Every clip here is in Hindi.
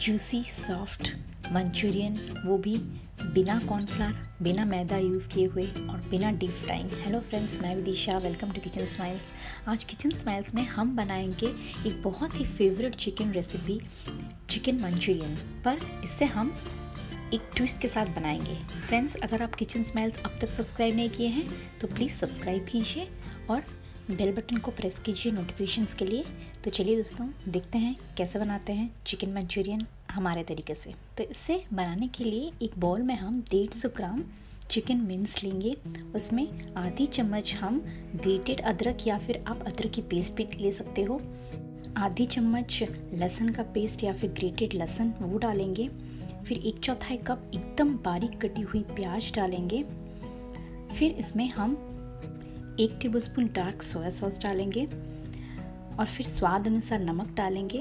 जूसी सॉफ्ट मंचूरियन वो भी बिना कॉर्नफ्लावर बिना मैदा यूज़ किए हुए और बिना डीप फ्राइंग हेलो फ्रेंड्स मैं Vidisha welcome to Kitchen Smiles आज किचन स्माइल्स में हम बनाएँगे एक बहुत ही favourite chicken recipe chicken Manchurian पर इससे हम एक ट्विस्ट के साथ बनाएँगे. फ्रेंड्स अगर आप किचन स्माइल्स अब तक सब्सक्राइब नहीं किए हैं तो प्लीज़ सब्सक्राइब कीजिए और बेल बटन को प्रेस कीजिए नोटिफिकेशंस के लिए तो चलिए दोस्तों, देखते हैं कैसे बनाते हैं चिकन मंचूरियन हमारे तरीके से। तो इसे बनाने के लिए एक बॉल में हम डेढ़ सौ ग्राम चिकन मिन्स लेंगे। उसमें आधी चम्मच हम ग्रेटेड अदरक या फिर आप अदरक की पेस्ट भी ले सकते हो। आधी चम्मच लहसुन का पेस्ट या फिर ग्रेटेड लहसुन वो डालेंगे। फिर एक चौथाई कप एकदम बारीक कटी हुई प्याज डालेंगे। फिर इसमें हम एक टेबलस्पून डार्क सोया सॉस डालेंगे। और फिर स्वाद अनुसार नमक डालेंगे।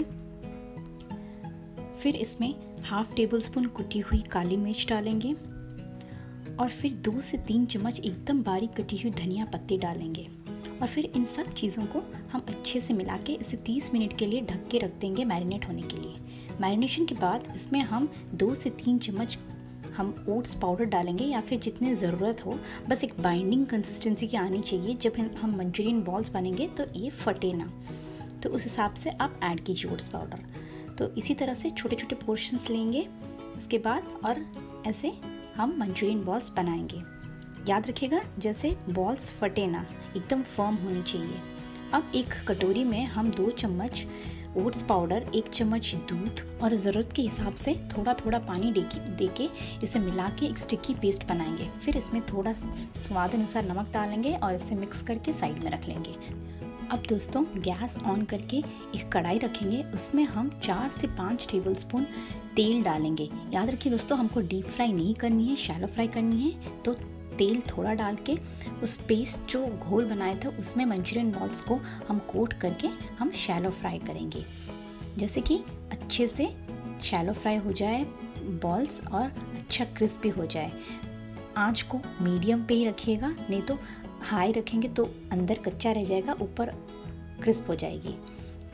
फिर इसमें हाफ़ टेबल स्पून कुटी हुई काली मिर्च डालेंगे और फिर दो से तीन चम्मच एकदम बारीक कटी हुई धनिया पत्ती डालेंगे। और फिर इन सब चीज़ों को हम अच्छे से मिला के इसे 30 मिनट के लिए ढक के रख देंगे मैरिनेट होने के लिए। मैरिनेशन के बाद इसमें हम दो से तीन चम्मच हम ओट्स पाउडर डालेंगे या फिर जितने ज़रूरत हो, बस एक बाइंडिंग कंसिस्टेंसी की आनी चाहिए। जब हम मंचूरियन बॉल्स बनेंगे तो ये फटे ना। तो उस हिसाब से आप ऐड कीजिए ओट्स पाउडर। तो इसी तरह से छोटे छोटे पोर्शंस लेंगे, उसके बाद और ऐसे हम मंचूरियन बॉल्स बनाएँगे। याद रखिएगा, जैसे बॉल्स फटे ना, एकदम फर्म होनी चाहिए। अब एक कटोरी में हम दो चम्मच ओट्स पाउडर एक चम्मच दूध और ज़रूरत के हिसाब से थोड़ा थोड़ा पानी दे के इसे मिला के एक स्टिकी पेस्ट बनाएँगे। फिर इसमें थोड़ा स्वाद अनुसार नमक डालेंगे और इसे मिक्स करके साइड में रख लेंगे। अब दोस्तों, गैस ऑन करके एक कढ़ाई रखेंगे। उसमें हम चार से पाँच टेबल स्पून तेल डालेंगे। याद रखिए दोस्तों, हमको डीप फ्राई नहीं करनी है, शैलो फ्राई करनी है। तो तेल थोड़ा डाल के उस पेस्ट जो घोल बनाया था, उसमें मंचूरियन बॉल्स को हम कोट करके हम शैलो फ्राई करेंगे। जैसे कि अच्छे से शैलो फ्राई हो जाए, बॉल्स और अच्छा क्रिस्पी हो जाए। आँच को मीडियम पे ही रखिएगा, नहीं तो हाई रखेंगे तो अंदर कच्चा रह जाएगा, ऊपर क्रिस्प हो जाएगी।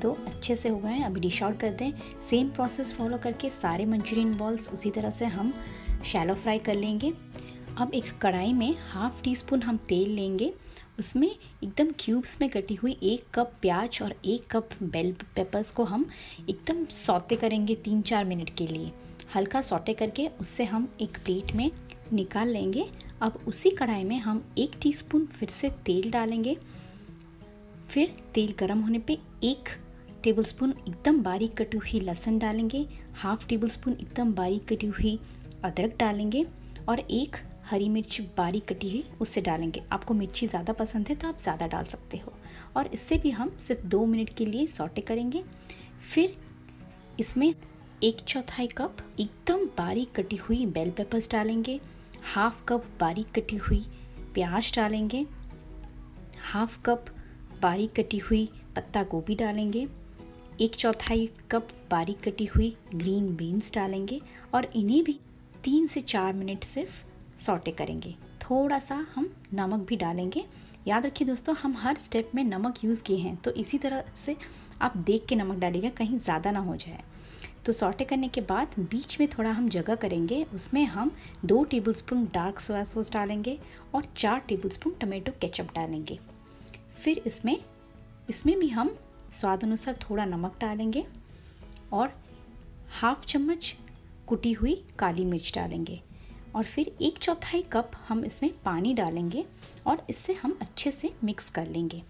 तो अच्छे से हो गए हैं, अभी डिश आउट कर दें सेम प्रोसेस फॉलो करके सारे मंचूरियन बॉल्स उसी तरह से हम शैलो फ्राई कर लेंगे। अब एक कढ़ाई में हाफ़ टी स्पून हम तेल लेंगे। उसमें एकदम क्यूब्स में कटी हुई एक कप प्याज और एक कप बेल पेपर्स को हम एकदम सौते करेंगे तीन चार मिनट के लिए। हल्का सौटे करके उससे हम एक प्लेट में निकाल लेंगे। अब उसी कढ़ाई में हम एक टीस्पून फिर से तेल डालेंगे। फिर तेल गर्म होने पे एक टेबलस्पून एकदम बारीक कटी हुई लहसुन डालेंगे। हाफ़ टेबल स्पून एकदम बारीक कटी हुई अदरक डालेंगे और एक हरी मिर्च बारीक कटी हुई उससे डालेंगे। आपको मिर्ची ज़्यादा पसंद है तो आप ज़्यादा डाल सकते हो। और इससे भी हम सिर्फ़ दो मिनट के लिए सॉटे करेंगे। फिर इसमें एक चौथाई कप एकदम बारीक कटी हुई बेल पेपर्स डालेंगे। हाफ़ कप बारीक कटी हुई प्याज डालेंगे, हाफ़ कप बारीक कटी हुई पत्ता गोभी डालेंगे, एक चौथाई कप बारीक कटी हुई ग्रीन बीन्स डालेंगे और इन्हें भी तीन से चार मिनट सिर्फ़ सॉटे करेंगे। थोड़ा सा हम नमक भी डालेंगे। याद रखिए दोस्तों, हम हर स्टेप में नमक यूज़ किए हैं तो इसी तरह से आप देख के नमक डालिएगा, कहीं ज़्यादा ना हो जाए। तो सॉटे करने के बाद बीच में थोड़ा हम जगह करेंगे, उसमें हम दो टेबलस्पून डार्क सोया सॉस डालेंगे और चार टेबलस्पून टमाटो केचप डालेंगे। फिर इसमें इसमें भी हम स्वाद अनुसार थोड़ा नमक डालेंगे और हाफ़ चम्मच कुटी हुई काली मिर्च डालेंगे और फिर एक चौथाई कप हम इसमें पानी डालेंगे और इससे हम अच्छे से मिक्स कर लेंगे।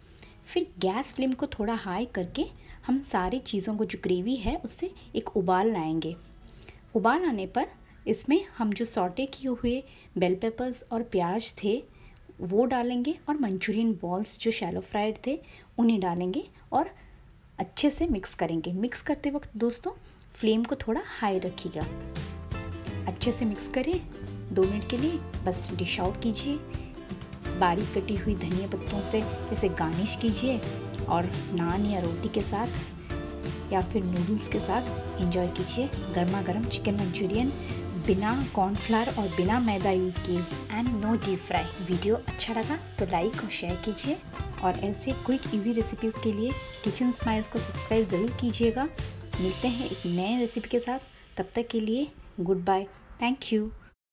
फिर गैस फ्लेम को थोड़ा हाई करके हम सारी चीज़ों को जो ग्रेवी है उससे एक उबाल लाएँगे। उबाल आने पर इसमें हम जो सॉटे किए हुए बेल पेपर्स और प्याज थे, वो डालेंगे और मंचूरियन बॉल्स जो शैलो फ्राइड थे, उन्हें डालेंगे और अच्छे से मिक्स करेंगे। मिक्स करते वक्त दोस्तों फ्लेम को थोड़ा हाई रखिएगा। अच्छे से मिक्स करें। दो मिनट के लिए बस डिश आउट कीजिए। बारीक कटी हुई धनिया पत्तों से इसे गार्निश कीजिए। और नान या रोटी के साथ या फिर नूडल्स के साथ इंजॉय कीजिए गर्मा गर्म चिकन मंचूरियन बिना कॉर्नफ्लावर और बिना मैदा यूज़ किए and no deep fry video अच्छा लगा तो लाइक और शेयर कीजिए और ऐसे क्विक इजी रेसिपीज़ के लिए किचन स्माइल्स को सब्सक्राइब ज़रूर कीजिएगा। मिलते हैं एक नए रेसिपी के साथ। तब तक के लिए गुड बाय थैंक यू